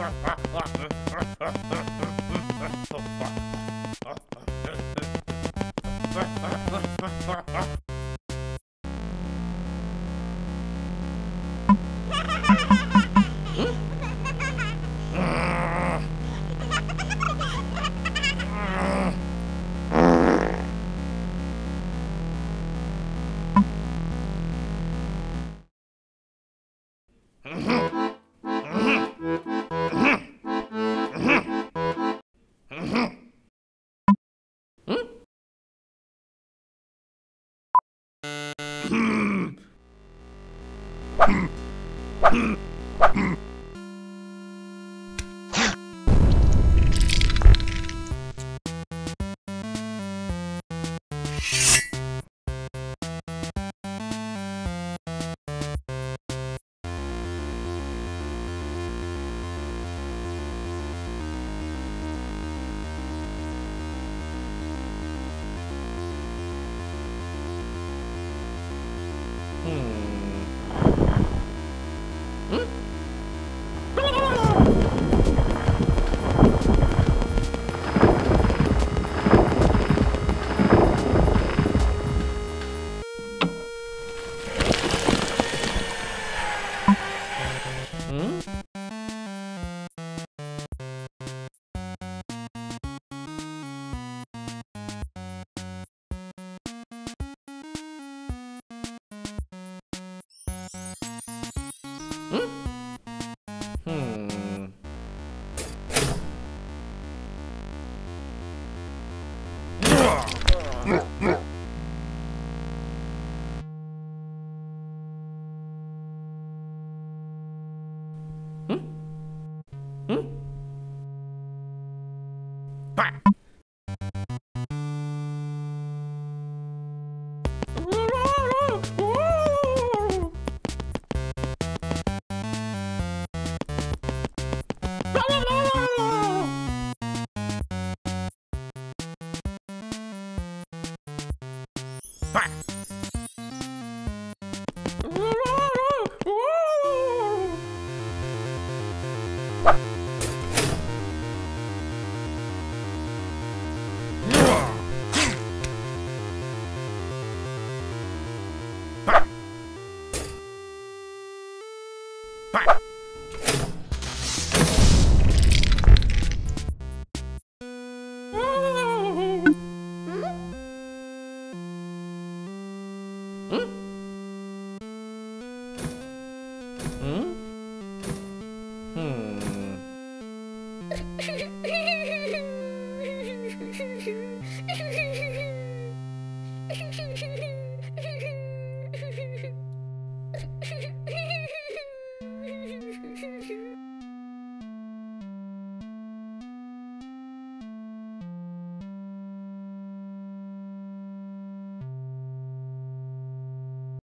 Ha ha ha ha! Hmm. Hmm? Hmm? Bah! Hehehehe